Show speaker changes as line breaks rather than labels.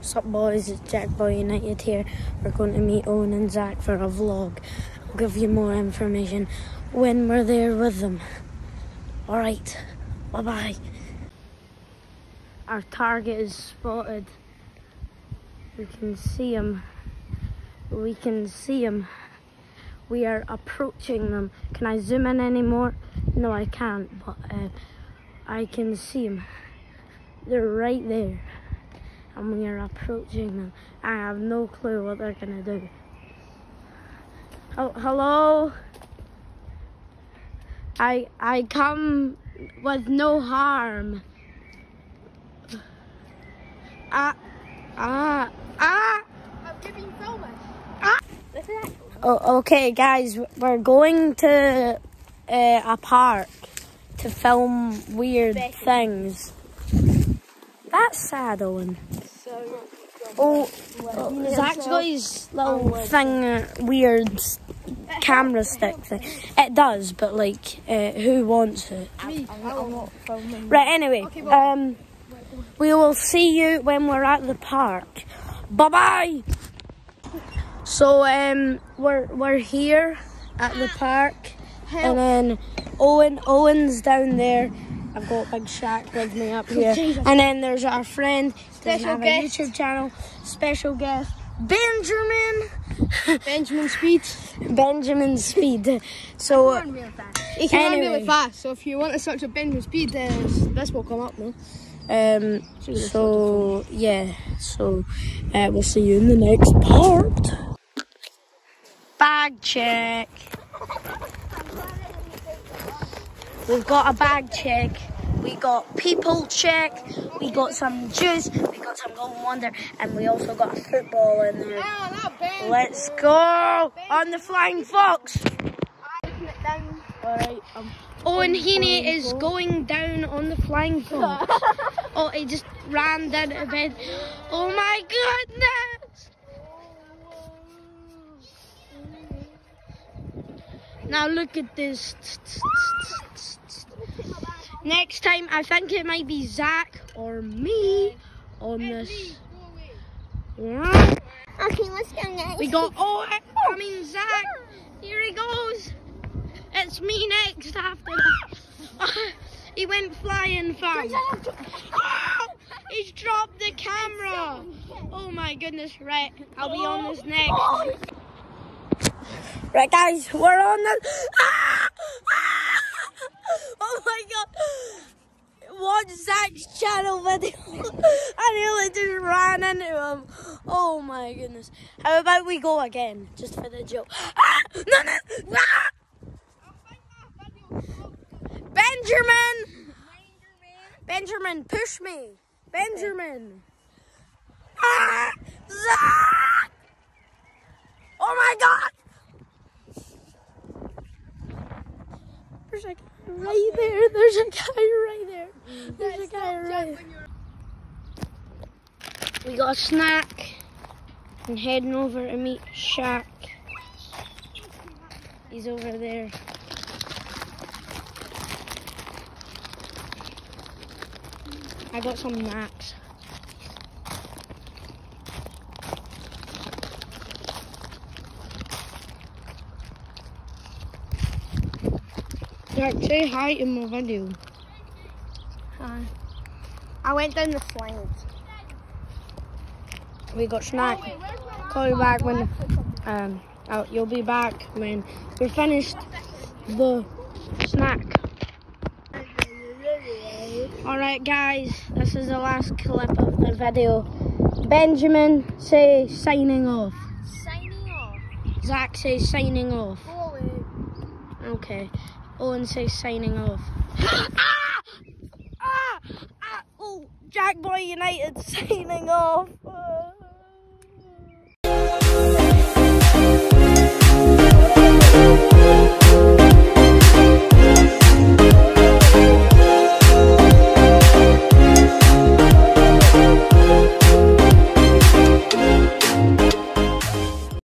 What's up boys, it's Jack Boy United here. We're going to meet Owen and Zach for a vlog. I'll give you more information when we're there with them. Alright, bye bye. Our target is spotted. We can see him. We can see him. We are approaching them. Can I zoom in anymore? No, I can't, but uh, I can see them. They're right there and we are approaching them. I have no clue what they're gonna do. Oh, hello? I I come with no harm. Ah, ah, ah. Ah. Oh, okay, guys, we're going to uh, a park to film weird things. That's sad, Owen. Oh, oh Zach's got his little thing, uh, weird camera stick thing. It does, but like, uh, who wants it? Right, anyway, um, we will see you when we're at the park. Bye bye! So, um, we're, we're here at the park, and then Owen, Owen's down there. I've got Big Shaq with me up here. And then there's our friend, have a YouTube channel, special guest, Benjamin.
Benjamin Speed.
Benjamin Speed. So,
He can run
Anyway.
really fast, so if you want to search up Benjamin Speed, then this will come up now.
um, so yeah, so uh, we'll see you in the next part. Bag check. We've got a bag check. We got people check. We got some juice. We got some golden wonder, and we also got a football in there. Let's go on the flying fox. Alright, um, Owen Heaney is going down on the flying fox. oh, he just ran down to bed. Oh my goodness! Now look at this. Next time, I think it might be Zach or me on this. Yeah.
Okay, let's go next.
We got, oh, I, I mean, Zach. Here he goes. It's me next after that. he went flying fast. He's dropped the camera. Oh my goodness, right. I'll be on this next. Right, guys, we're on the. Ah! Ah! Oh my god. Watch Zach's channel video. I nearly just ran into him. Oh my goodness. How about we go again, just for the joke? Ah! No, no! Ah! Benjamin! Benjamin, push me. Benjamin. Ah! Zach! Oh my god! There's a guy right there. There's a guy right there. There's a guy right We got a snack and heading over to meet Shaq. He's over there. I got some snacks. Jack, say hi in my video.
Hi. I went down the slides.
We got snack. Call you back when um oh, you'll be back when we're finished the snack. Alright guys, this is the last clip of the video. Benjamin say signing off.
Signing off.
Zach says signing off. Okay. Says signing off. ah! Ah! Ah! Oh, Jack Boy United signing off.